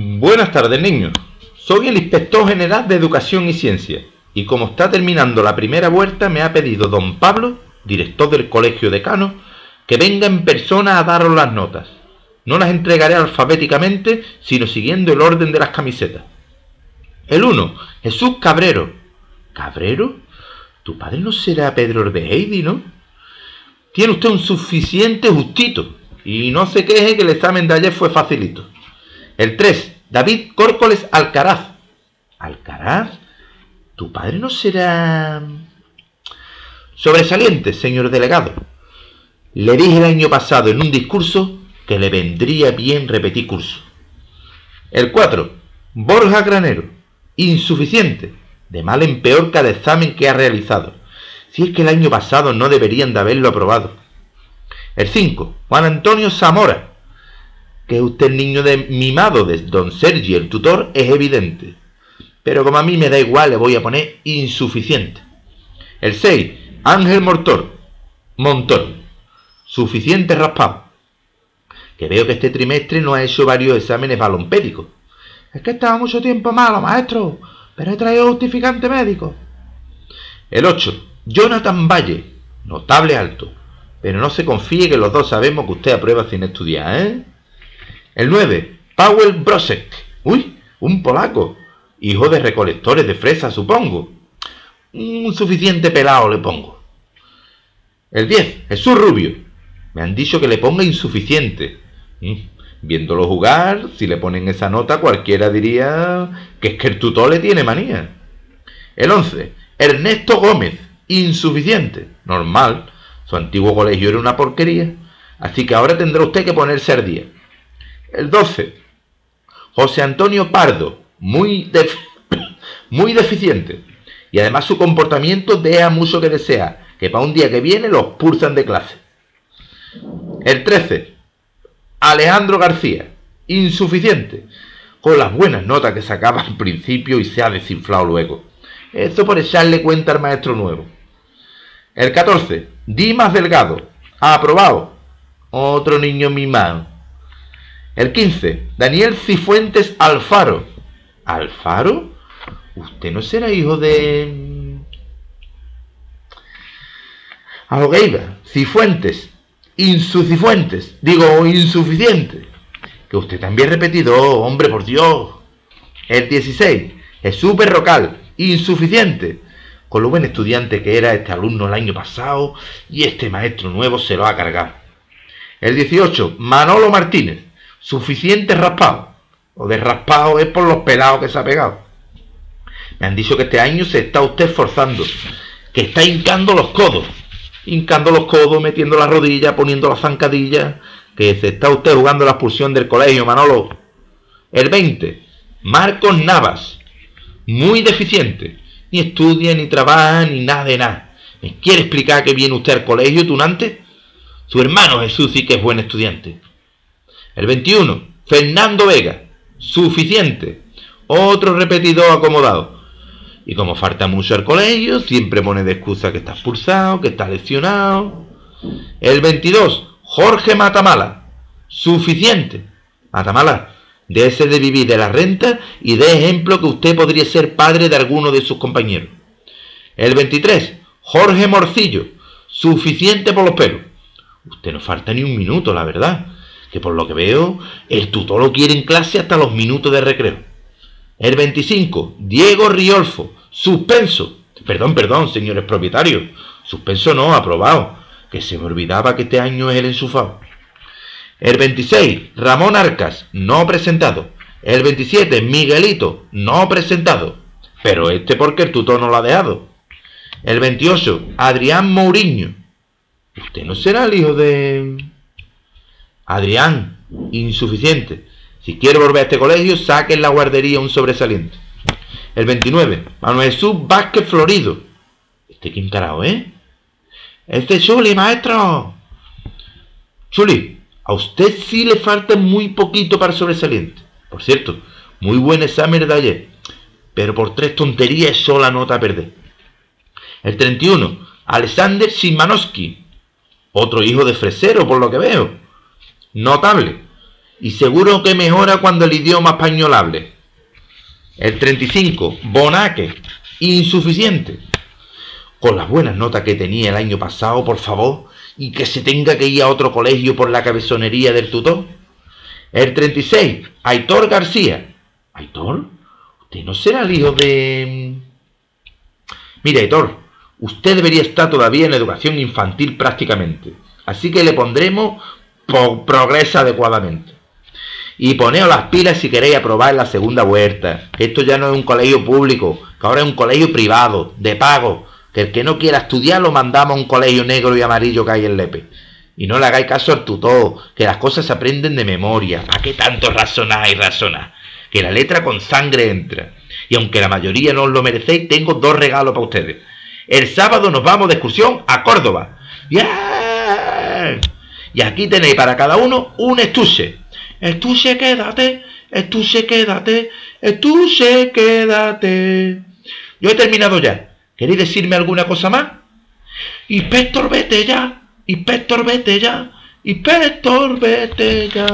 Buenas tardes, niños. Soy el inspector general de Educación y Ciencia y como está terminando la primera vuelta me ha pedido don Pablo, director del colegio decano, que venga en persona a daros las notas. No las entregaré alfabéticamente, sino siguiendo el orden de las camisetas. El 1, Jesús Cabrero. ¿Cabrero? Tu padre no será Pedro de Heidi, ¿no? Tiene usted un suficiente justito y no se queje que el examen de ayer fue facilito. El 3, David Córcoles Alcaraz. ¿Alcaraz? ¿Tu padre no será... Sobresaliente, señor delegado. Le dije el año pasado en un discurso que le vendría bien repetir curso. El 4, Borja Granero. Insuficiente. De mal en peor cada examen que ha realizado. Si es que el año pasado no deberían de haberlo aprobado. El 5, Juan Antonio Zamora que usted niño de mimado de don Sergi, el tutor, es evidente. Pero como a mí me da igual, le voy a poner insuficiente. El 6, Ángel Mortor, Montor, suficiente raspado. Que veo que este trimestre no ha hecho varios exámenes balompédicos. Es que estaba mucho tiempo malo, maestro, pero he traído justificante médico. El 8, Jonathan Valle, notable alto. Pero no se confíe que los dos sabemos que usted aprueba sin estudiar, ¿eh? El 9, Paweł Brosek. Uy, un polaco. Hijo de recolectores de fresas, supongo. Un suficiente pelado le pongo. El 10, Jesús Rubio. Me han dicho que le ponga insuficiente. Mm, viéndolo jugar, si le ponen esa nota, cualquiera diría que es que el tutor le tiene manía. El 11, Ernesto Gómez. Insuficiente. Normal. Su antiguo colegio era una porquería. Así que ahora tendrá usted que ponerse al día. El 12. José Antonio Pardo, muy, muy deficiente. Y además su comportamiento deja mucho que desea, que para un día que viene los pulsan de clase. El 13. Alejandro García, insuficiente, con las buenas notas que sacaba al principio y se ha desinflado luego. Esto por echarle cuenta al maestro nuevo. El 14. Dimas Delgado, aprobado. Otro niño mimado. El 15, Daniel Cifuentes Alfaro. ¿Alfaro? ¿Usted no será hijo de... Algueira, Cifuentes, insuficientes, digo insuficiente. Que usted también repetido, hombre, por Dios. El 16, Jesús Berrocal, insuficiente. Con lo buen estudiante que era este alumno el año pasado y este maestro nuevo se lo ha cargado. El 18, Manolo Martínez, suficiente raspado. O de raspado es por los pelados que se ha pegado. Me han dicho que este año se está usted esforzando, que está hincando los codos, hincando los codos, metiendo la rodilla, poniendo la zancadilla, que se está usted jugando la expulsión del colegio, Manolo. El 20, Marcos Navas, muy deficiente, ni estudia, ni trabaja, ni nada de nada. ¿Me quiere explicar que viene usted al colegio, tunante? Su hermano Jesús sí que es buen estudiante. El 21, Fernando Vega, suficiente. Otro repetidor acomodado. Y como falta mucho al colegio, siempre pone de excusa que está expulsado, que está lesionado. El 22, Jorge Matamala, suficiente. Matamala, déjese de vivir de la renta y de ejemplo que usted podría ser padre de alguno de sus compañeros. El 23, Jorge Morcillo, suficiente por los pelos. Usted no falta ni un minuto, la verdad que por lo que veo, el tutor lo quiere en clase hasta los minutos de recreo. El 25, Diego Riolfo, suspenso. Perdón, perdón, señores propietarios. Suspenso no, aprobado. Que se me olvidaba que este año es el ensufado. El 26, Ramón Arcas, no presentado. El 27, Miguelito, no presentado. Pero este porque el tutor no lo ha dejado. El 28, Adrián Mourinho. Usted no será el hijo de... Adrián, insuficiente. Si quiere volver a este colegio, saque en la guardería un sobresaliente. El 29, Manuel Jesús Vázquez Florido. Este quién carajo, ¿eh? Este Chuli, maestro. Chuli, a usted sí le falta muy poquito para sobresaliente. Por cierto, muy buen examen de ayer. Pero por tres tonterías sola nota a perder. El 31, Alexander Simanowski. Otro hijo de fresero, por lo que veo notable. Y seguro que mejora cuando el idioma español hable. El 35, Bonaque, insuficiente. Con las buenas notas que tenía el año pasado, por favor, y que se tenga que ir a otro colegio por la cabezonería del tutor. El 36, Aitor García. ¿Aitor? ¿Usted no será el hijo de... Mire, Aitor, usted debería estar todavía en educación infantil prácticamente. Así que le pondremos progresa adecuadamente. Y poneos las pilas si queréis aprobar la segunda vuelta. Esto ya no es un colegio público, ahora es un colegio privado, de pago. Que el que no quiera estudiar lo mandamos a un colegio negro y amarillo que hay en Lepe. Y no le hagáis caso al tutor, que las cosas se aprenden de memoria. ¿Para qué tanto razonar y razonar? Que la letra con sangre entra. Y aunque la mayoría no lo merecéis, tengo dos regalos para ustedes. El sábado nos vamos de excursión a Córdoba. Y aquí tenéis para cada uno un estuche. Estuche, quédate. Estuche, quédate. Estuche, quédate. Yo he terminado ya. ¿Queréis decirme alguna cosa más? Inspector, vete ya. Inspector, vete ya. Inspector, vete ya.